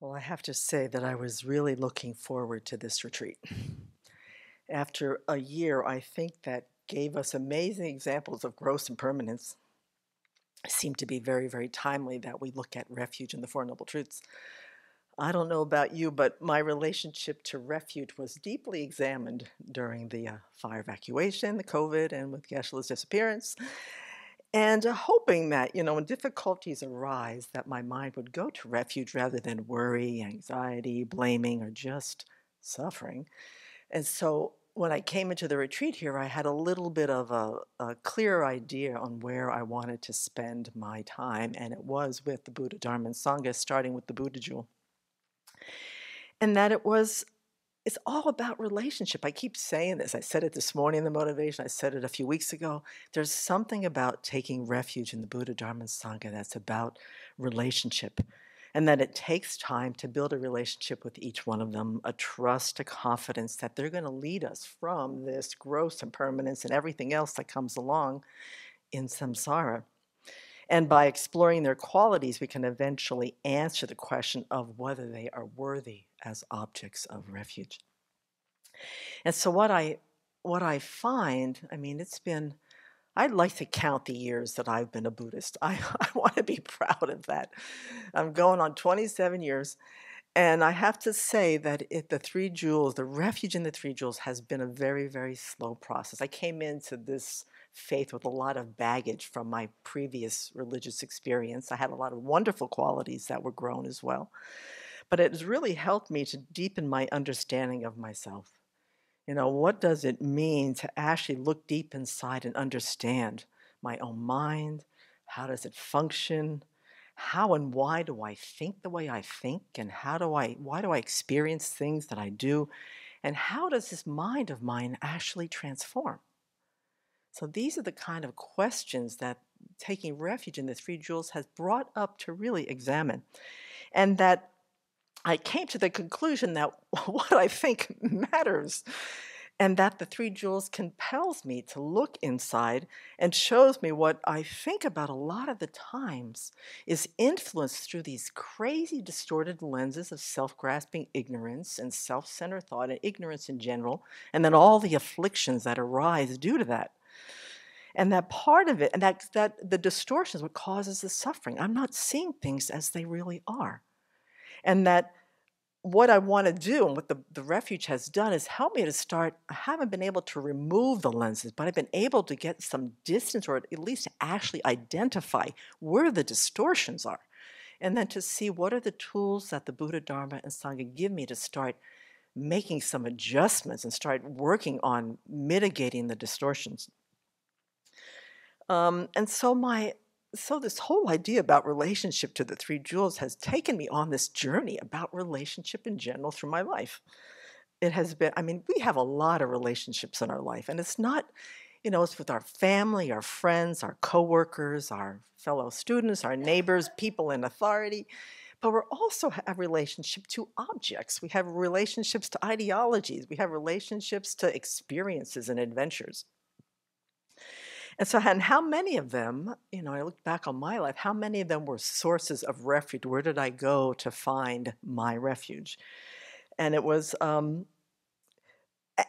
Well, I have to say that I was really looking forward to this retreat. After a year, I think that gave us amazing examples of gross impermanence. It seemed to be very, very timely that we look at refuge in the Four Noble Truths. I don't know about you, but my relationship to refuge was deeply examined during the uh, fire evacuation, the COVID, and with Geshe-la's disappearance and uh, hoping that you know when difficulties arise that my mind would go to refuge rather than worry anxiety blaming or just suffering. And so when i came into the retreat here i had a little bit of a, a clear idea on where i wanted to spend my time and it was with the buddha dharma and sangha starting with the buddha jewel. And that it was it's all about relationship. I keep saying this. I said it this morning in the motivation. I said it a few weeks ago. There's something about taking refuge in the Buddha Dharma and Sangha that's about relationship. And that it takes time to build a relationship with each one of them, a trust, a confidence that they're going to lead us from this gross impermanence and everything else that comes along in samsara. And by exploring their qualities, we can eventually answer the question of whether they are worthy as objects of refuge. And so what I what I find, I mean, it's been I'd like to count the years that I've been a Buddhist. I, I want to be proud of that. I'm going on 27 years. And I have to say that it, the Three Jewels, the refuge in the Three Jewels, has been a very, very slow process. I came into this faith with a lot of baggage from my previous religious experience. I had a lot of wonderful qualities that were grown as well. But it has really helped me to deepen my understanding of myself. You know, what does it mean to actually look deep inside and understand my own mind? How does it function? How and why do I think the way I think? And how do I, why do I experience things that I do? And how does this mind of mine actually transform? So these are the kind of questions that taking refuge in the three jewels has brought up to really examine. And that I came to the conclusion that what I think matters and that the three jewels compels me to look inside and shows me what I think about a lot of the times is influenced through these crazy distorted lenses of self-grasping ignorance and self-centered thought and ignorance in general and then all the afflictions that arise due to that. And that part of it and that that the distortion is what causes the suffering. I'm not seeing things as they really are and that what i want to do and what the, the refuge has done is help me to start i haven't been able to remove the lenses but i've been able to get some distance or at least actually identify where the distortions are. And then to see what are the tools that the buddha dharma and sangha give me to start making some adjustments and start working on mitigating the distortions. Um, and so my so this whole idea about relationship to the three jewels has taken me on this journey about relationship in general through my life. It has been, I mean, we have a lot of relationships in our life, and it's not, you know, it's with our family, our friends, our coworkers, our fellow students, our neighbors, people in authority. But we're also have relationship to objects. We have relationships to ideologies. We have relationships to experiences and adventures. And so, and how many of them, you know, I look back on my life, how many of them were sources of refuge? Where did I go to find my refuge? And it was, um,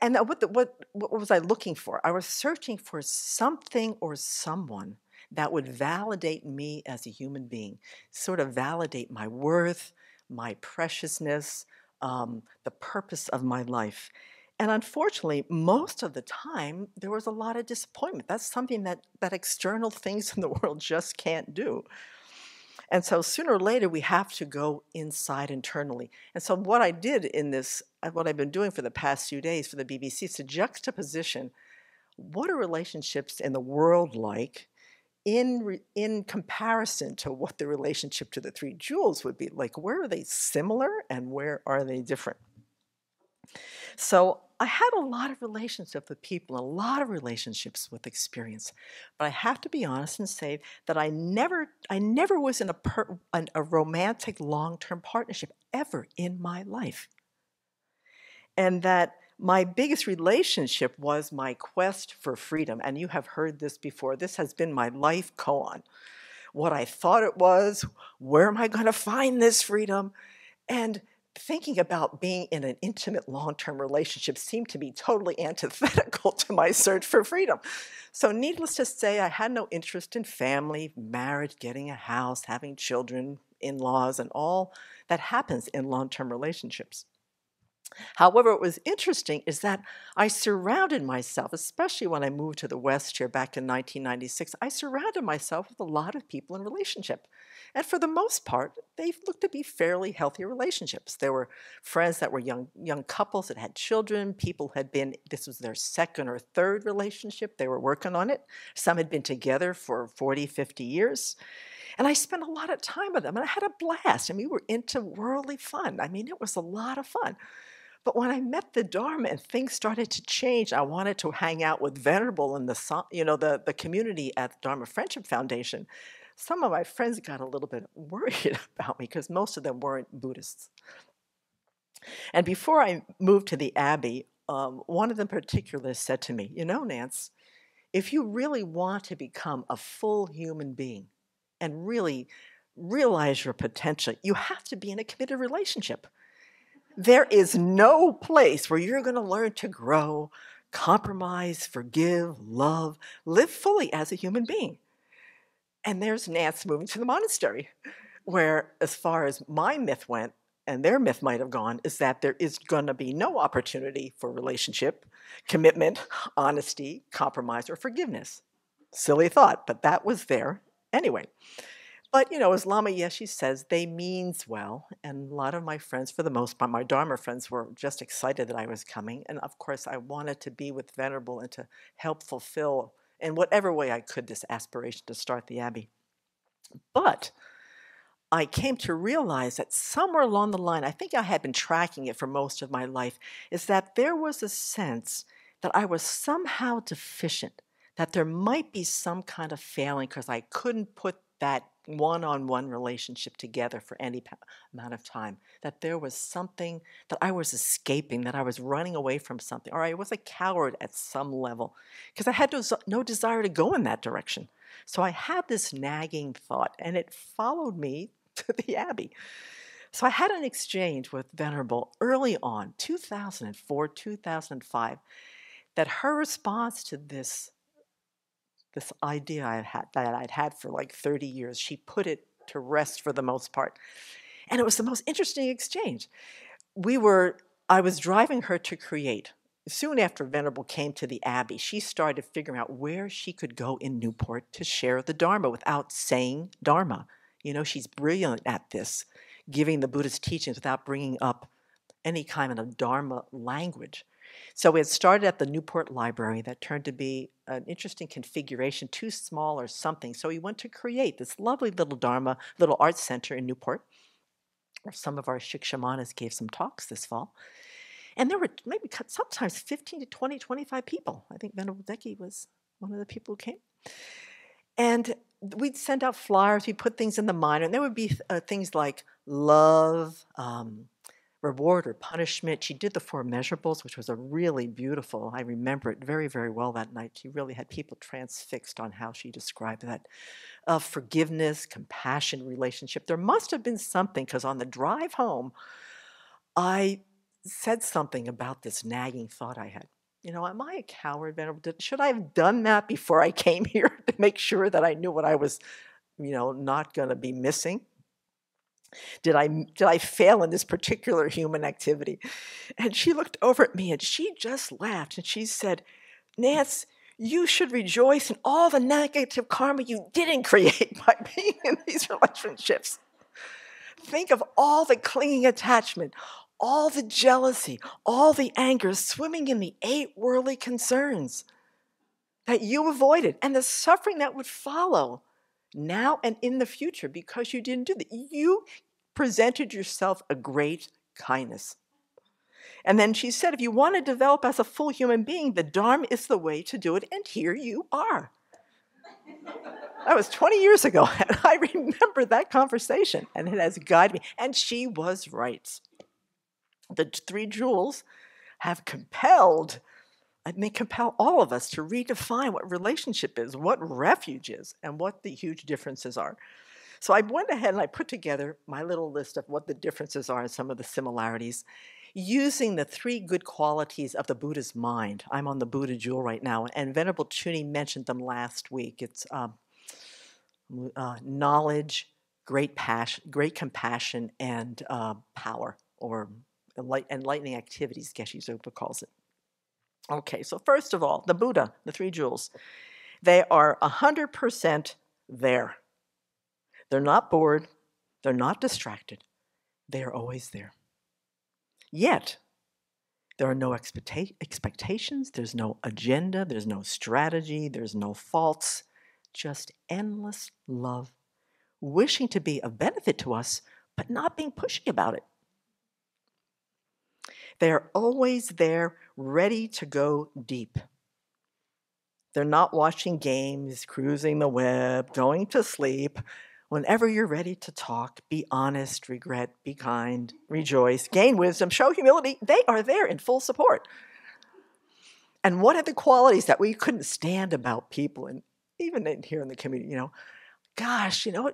and what, the, what, what was I looking for? I was searching for something or someone that would validate me as a human being, sort of validate my worth, my preciousness, um, the purpose of my life. And unfortunately, most of the time, there was a lot of disappointment. That's something that, that external things in the world just can't do. And so sooner or later, we have to go inside internally. And so, what I did in this, uh, what I've been doing for the past few days for the BBC, is to juxtaposition what are relationships in the world like in, in comparison to what the relationship to the three jewels would be like. Where are they similar and where are they different? So I had a lot of relationships with people, a lot of relationships with experience, but I have to be honest and say that I never, I never was in a, per, an, a romantic long-term partnership ever in my life, and that my biggest relationship was my quest for freedom. And you have heard this before. This has been my life koan. What I thought it was, where am I going to find this freedom? And thinking about being in an intimate long term relationship seemed to be totally antithetical to my search for freedom. So, needless to say, I had no interest in family, marriage, getting a house, having children, in laws, and all that happens in long term relationships. However, what was interesting is that I surrounded myself, especially when I moved to the West here back in 1996, I surrounded myself with a lot of people in relationship. And for the most part, they looked to be fairly healthy relationships. There were friends that were young, young couples that had children. People had been, this was their second or third relationship. They were working on it. Some had been together for 40, 50 years. And I spent a lot of time with them and I had a blast. I mean, we were into worldly fun. I mean, it was a lot of fun. But when I met the Dharma and things started to change, I wanted to hang out with Venerable and the you know the, the community at the Dharma Friendship Foundation. Some of my friends got a little bit worried about me because most of them weren't Buddhists. And before I moved to the Abbey, um, one of them in particular said to me, You know, Nance, if you really want to become a full human being and really realize your potential, you have to be in a committed relationship. There is no place where you're going to learn to grow, compromise, forgive, love, live fully as a human being. And there's Nance moving to the monastery, where, as far as my myth went, and their myth might have gone, is that there is going to be no opportunity for relationship, commitment, honesty, compromise, or forgiveness. Silly thought, but that was there anyway. But, you know, as Lama Yeshe says, they means well. And a lot of my friends, for the most part, my Dharma friends were just excited that I was coming. And of course, I wanted to be with Venerable and to help fulfill, in whatever way I could, this aspiration to start the Abbey. But I came to realize that somewhere along the line, I think I had been tracking it for most of my life, is that there was a sense that I was somehow deficient, that there might be some kind of failing because I couldn't put that one on one relationship together for any amount of time, that there was something that I was escaping, that I was running away from something, or I was a coward at some level, because I had no, no desire to go in that direction. So I had this nagging thought, and it followed me to the Abbey. So I had an exchange with Venerable early on, 2004, 2005, that her response to this this idea I had that I'd had for like 30 years. She put it to rest for the most part. And it was the most interesting exchange. We were, I was driving her to create. Soon after Venerable came to the Abbey, she started figuring out where she could go in Newport to share the Dharma without saying Dharma. You know, she's brilliant at this, giving the Buddhist teachings without bringing up any kind of Dharma language. So we had started at the Newport Library that turned to be an interesting configuration, too small or something. So we went to create this lovely little Dharma, little art center in Newport. Some of our Shikshamanas gave some talks this fall. And there were maybe sometimes 15 to 20, 25 people. I think Venerable Dekyi was one of the people who came. And we'd send out flyers, we'd put things in the Miner, and there would be uh, things like love, um, reward or punishment. She did the four immeasurables, which was a really beautiful, I remember it very, very well that night. She really had people transfixed on how she described that. Uh, forgiveness, compassion, relationship. There must have been something, because on the drive home, I said something about this nagging thought I had. You know, am I a coward, Venerable? Should I have done that before I came here to make sure that I knew what I was, you know, not going to be missing? Did I, did I fail in this particular human activity? And she looked over at me and she just laughed and she said, Nance, you should rejoice in all the negative karma you didn't create by being in these relationships. Think of all the clinging attachment, all the jealousy, all the anger swimming in the eight worldly concerns that you avoided and the suffering that would follow now and in the future because you didn't do that. You presented yourself a great kindness. And then she said, if you want to develop as a full human being, the Dharma is the way to do it, and here you are. that was 20 years ago, and I remember that conversation, and it has guided me. And she was right. The three jewels have compelled and they compel all of us to redefine what relationship is, what refuge is, and what the huge differences are. So I went ahead and I put together my little list of what the differences are and some of the similarities using the three good qualities of the Buddha's mind. I'm on the Buddha Jewel right now, and Venerable Chonyi mentioned them last week. It's um, uh, knowledge, great passion, great compassion, and uh, power, or enlight- enlightening activities, Geshe Sopa calls it. Okay, so first of all, the Buddha, the three jewels, they are 100% there. They're not bored, they're not distracted, they are always there. Yet, there are no expecta- expectations, there's no agenda, there's no strategy, there's no faults, just endless love, wishing to be of benefit to us, but not being pushy about it. They're always there, ready to go deep. They're not watching games, cruising the web, going to sleep. Whenever you're ready to talk, be honest, regret, be kind, rejoice, gain wisdom, show humility, they are there in full support. And one of the qualities that we couldn't stand about people, and even in, here in the community, you know, gosh, you know,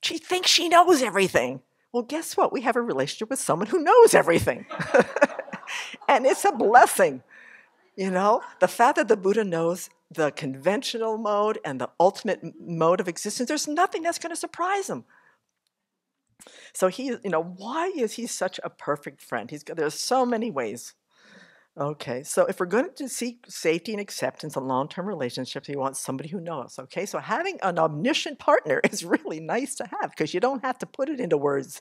she thinks she knows everything. Well, guess what? We have a relationship with someone who knows everything. and it's a blessing. You know, the fact that the Buddha knows the conventional mode and the ultimate mode of existence, there's nothing that's going to surprise him. So he, you know, why is he such a perfect friend? He's there's so many ways. Okay, so if we're going to seek safety and acceptance in long-term relationships, we want somebody who knows. Okay, so having an omniscient partner is really nice to have because you don't have to put it into words.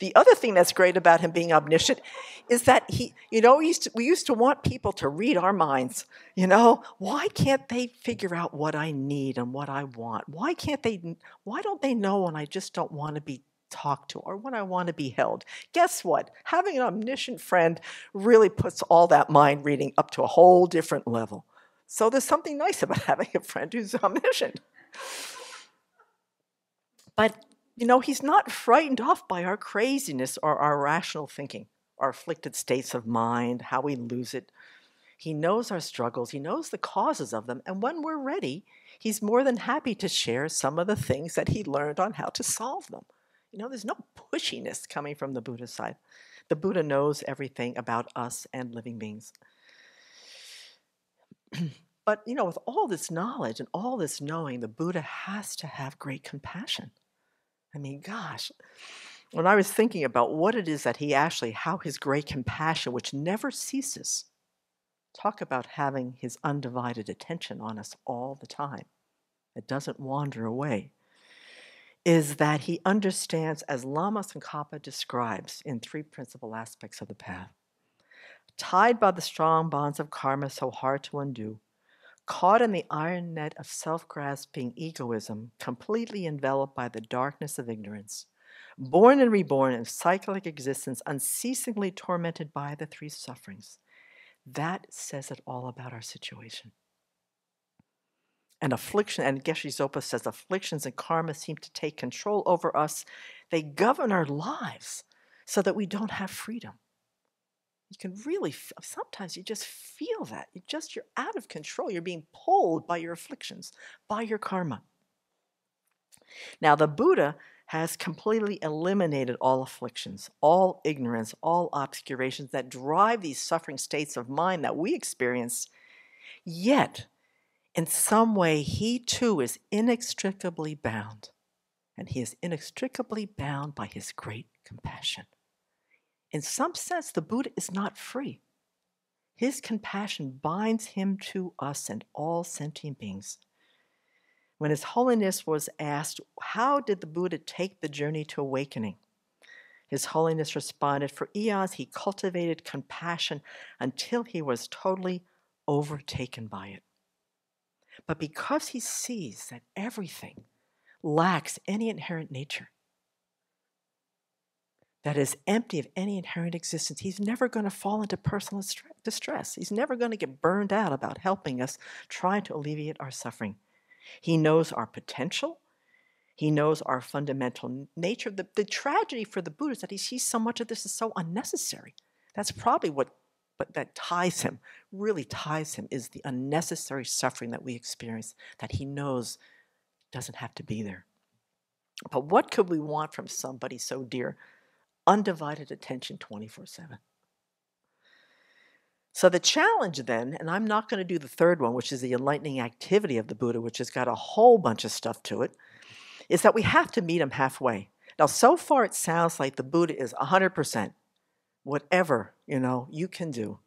The other thing that's great about him being omniscient is that he, you know, we used, to, we used to want people to read our minds. You know, why can't they figure out what I need and what I want? Why can't they, why don't they know when I just don't want to be talked to or when I want to be held? Guess what? Having an omniscient friend really puts all that mind reading up to a whole different level. So there's something nice about having a friend who's omniscient. But you know, he's not frightened off by our craziness or our rational thinking, our afflicted states of mind, how we lose it. He knows our struggles, he knows the causes of them, and when we're ready, he's more than happy to share some of the things that he learned on how to solve them. You know, there's no pushiness coming from the Buddha side. The Buddha knows everything about us and living beings. but, you know, with all this knowledge and all this knowing, the Buddha has to have great compassion. I mean, gosh, when I was thinking about what it is that he actually, how his great compassion, which never ceases, talk about having his undivided attention on us all the time, it doesn't wander away, is that he understands, as Lama Tsongkhapa describes in three principal aspects of the path. Tied by the strong bonds of karma so hard to undo, caught in the iron net of self grasping egoism, completely enveloped by the darkness of ignorance, born and reborn in cyclic existence, unceasingly tormented by the three sufferings. That says it all about our situation. And affliction, and Geshe Sopa says afflictions and karma seem to take control over us. They govern our lives so that we don't have freedom. You can really, sometimes you just feel that. You just, you're out of control. You're being pulled by your afflictions, by your karma. Now, the Buddha has completely eliminated all afflictions, all ignorance, all obscurations that drive these suffering states of mind that we experience. Yet, in some way, he too is inextricably bound, and he is inextricably bound by his great compassion. In some sense, the Buddha is not free. His compassion binds him to us and all sentient beings. When His Holiness was asked, How did the Buddha take the journey to awakening? His Holiness responded, For eons he cultivated compassion until he was totally overtaken by it. But because he sees that everything lacks any inherent nature, that is empty of any inherent existence, he's never going to fall into personal distress. He's never going to get burned out about helping us, try to alleviate our suffering. He knows our potential. He knows our fundamental nature. The, the tragedy for the Buddha is that he sees so much of this is so unnecessary. That's probably what but that ties him, really ties him, is the unnecessary suffering that we experience that he knows doesn't have to be there. But what could we want from somebody so dear? Undivided attention 24 7. So the challenge then, and I'm not going to do the third one, which is the enlightening activity of the Buddha, which has got a whole bunch of stuff to it, is that we have to meet him halfway. Now, so far it sounds like the Buddha is 100%, whatever, you know, you can do.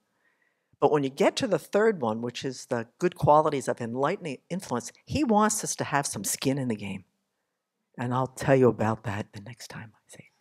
But when you get to the third one, which is the good qualities of enlightening influence, he wants us to have some skin in the game. And I'll tell you about that the next time I say it.